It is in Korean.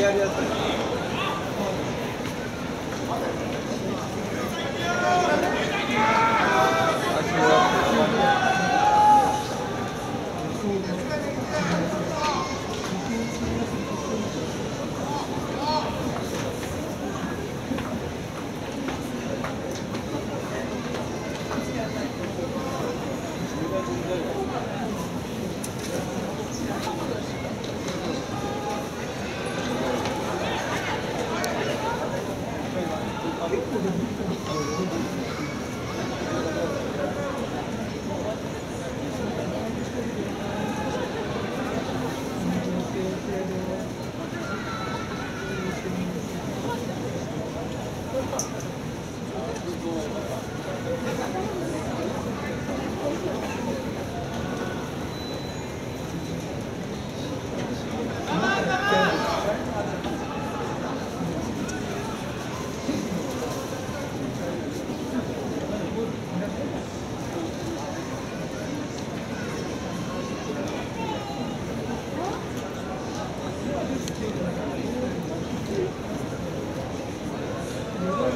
やりやすい。Thank you.